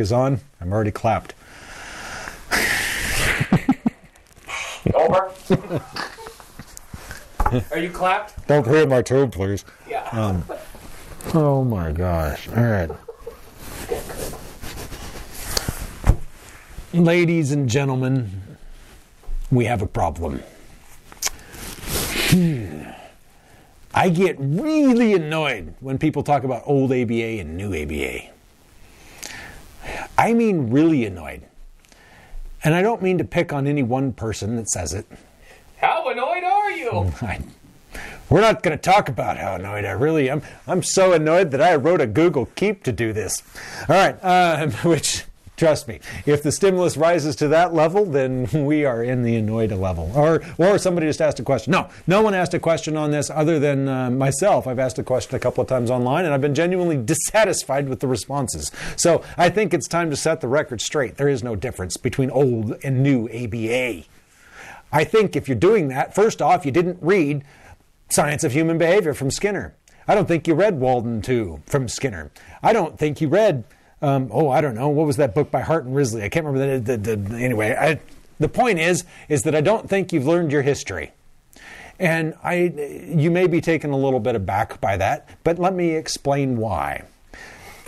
Mic is on. I'm already clapped. Over. Are you clapped? Don't hit my toe, please. Yeah. Um, Oh my gosh. All right. Ladies and gentlemen, we have a problem. Hmm. I get really annoyed when people talk about old ABA and new ABA. I mean, really annoyed. And I don't mean to pick on any one person that says it. How annoyed are you? I, we're not going to talk about how annoyed I really am. I'm so annoyed that I wrote a Google Keep to do this. All right, uh, which, trust me, if the stimulus rises to that level, then we are in the annoyed level. Or, or somebody just asked a question. No, no one asked a question on this other than uh, myself. I've asked a question a couple of times online, and I've been genuinely dissatisfied with the responses. So I think it's time to set the record straight. There is no difference between old and new ABA. I think if you're doing that, first off, you didn't read Science of Human Behavior from Skinner. I don't think you read Walden 2 from Skinner. I don't think you read, um, oh, I don't know, what was that book by Hart and Risley? I can't remember the anyway. I, the point is, is that I don't think you've learned your history. And I, you may be taken a little bit aback by that, but let me explain why.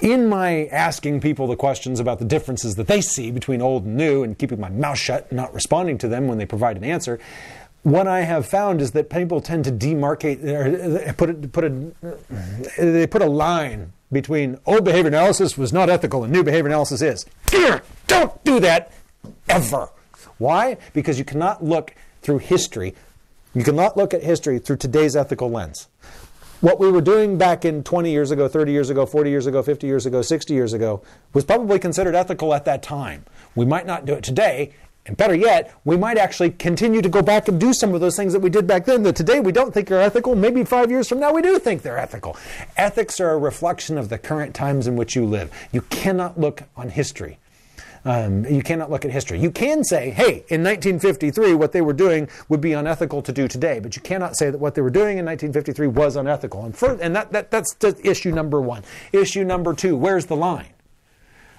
In my asking people the questions about the differences that they see between old and new and keeping my mouth shut and not responding to them when they provide an answer, what I have found is that people tend to demarcate or put a, put a they put a line between old behavior analysis was not ethical and new behavior analysis is. Here, don't do that ever. Why? Because you cannot look through history. You cannot look at history through today's ethical lens. What we were doing back in 20 years ago, 30 years ago, 40 years ago, 50 years ago, 60 years ago was probably considered ethical at that time. We might not do it today, and better yet, we might actually continue to go back and do some of those things that we did back then that today we don't think are ethical. Maybe five years from now we do think they're ethical. Ethics are a reflection of the current times in which you live. You cannot look on history. Um, you cannot look at history. You can say, hey, in 1953, what they were doing would be unethical to do today, but you cannot say that what they were doing in 1953 was unethical. And, for, and that, that, that's issue number one. Issue number two, where's the line?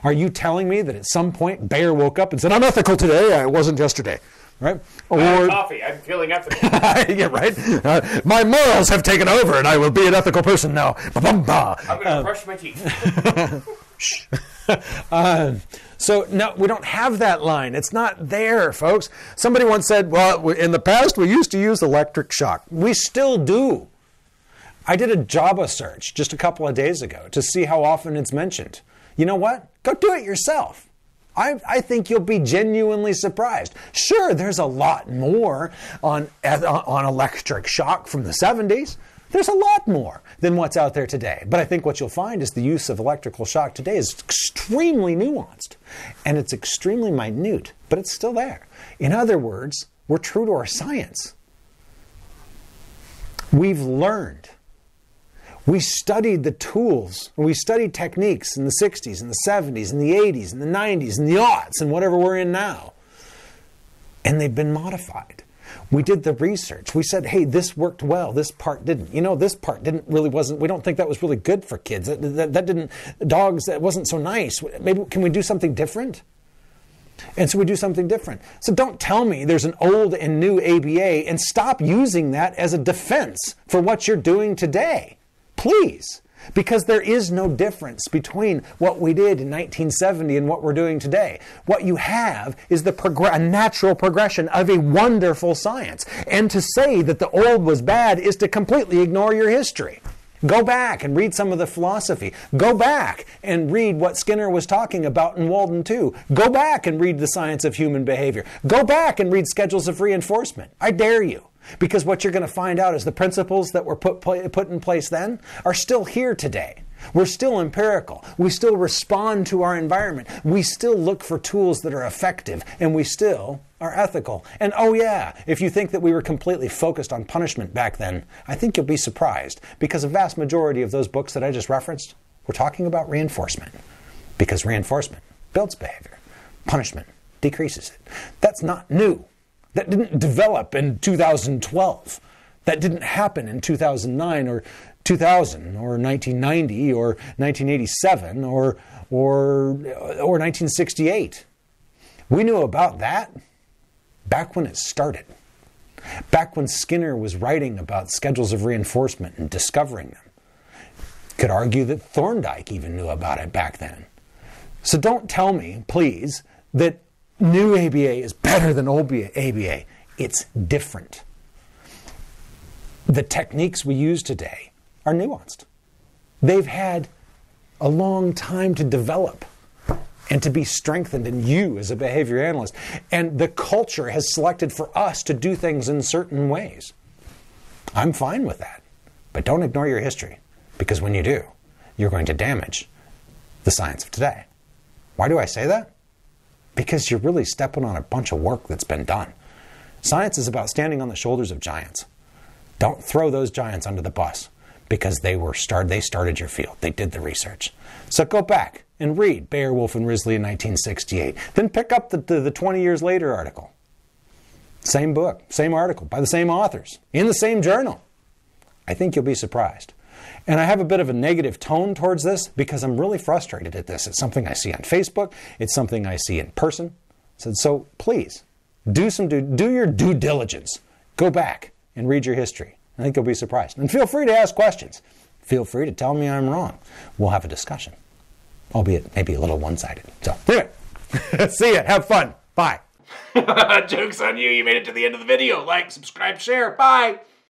Are you telling me that at some point Baer woke up and said, I'm ethical today, I wasn't yesterday? Right? Or coffee. I'm feeling ethical. yeah, right. Uh, my morals have taken over, and I will be an ethical person now. Ba-bum-ba. I'm going to Uh, brush my teeth. uh, so no, we don't have that line. It's not there, folks. Somebody once said, "Well, in the past we used to use electric shock. We still do." I did a JABA search just a couple of days ago to see how often it's mentioned. You know what? Go do it yourself. I, I, think you'll be genuinely surprised. Sure, there's a lot more on, on electric shock from the 70s. There's a lot more than what's out there today. But I think what you'll find is the use of electrical shock today is extremely nuanced and it's extremely minute, but it's still there. In other words, we're true to our science. We've learned. We studied the tools, we studied techniques in the 60s and the 70s and the 80s and the 90s and the aughts and whatever we're in now. And they've been modified. We did the research. We said, hey, this worked well, this part didn't. You know, this part didn't really wasn't, we don't think that was really good for kids. That, that, that didn't, dogs, that wasn't so nice. Maybe, can we do something different? And so we do something different. So don't tell me there's an old and new ABA and stop using that as a defense for what you're doing today. Please. Because there is no difference between what we did in 1970 and what we're doing today. What you have is the a natural progression of a wonderful science. And to say that the old was bad is to completely ignore your history. Go back and read some of the philosophy. Go back and read what Skinner was talking about in Walden 2. Go back and read the science of human behavior. Go back and read schedules of reinforcement. I dare you. Because what you're going to find out is the principles that were put, put in place then are still here today. We're still empirical. We still respond to our environment. We still look for tools that are effective, and we still are ethical. And oh, yeah, if you think that we were completely focused on punishment back then, I think you'll be surprised because a vast majority of those books that I just referenced were talking about reinforcement. Because reinforcement builds behavior, punishment decreases it. That's not new. That didn't develop in 2012. That didn't happen in 2009 or 2000 or 1990 or 1987 or, or, or 1968. We knew about that back when it started. Back when Skinner was writing about schedules of reinforcement and discovering them. Could argue that Thorndike even knew about it back then. So don't tell me, please, that new ABA is better than old ABA. It's different. The techniques we use today are nuanced. They've had a long time to develop and to be strengthened in you as a behavior analyst. And the culture has selected for us to do things in certain ways. I'm fine with that. But don't ignore your history, because when you do, you're going to damage the science of today. Why do I say that? Because you're really stepping on a bunch of work that's been done. Science is about standing on the shoulders of giants. Don't throw those giants under the bus because they were start, they started your field. They did the research. So go back and read Baer Wolf and Risley in 1968. Then pick up the, the, the 20 years later article. Same book, same article, by the same authors, in the same journal. I think you'll be surprised. And I have a bit of a negative tone towards this because I'm really frustrated at this. It's something I see on Facebook, it's something I see in person. So, so please, do some do, do your due diligence. Go back and read your history. I think you'll be surprised. And feel free to ask questions. Feel free to tell me I'm wrong. We'll have a discussion, albeit maybe a little one sided. So, anyway, see ya. Have fun. Bye. Joke's on you. You made it to the end of the video. Like, subscribe, share. Bye.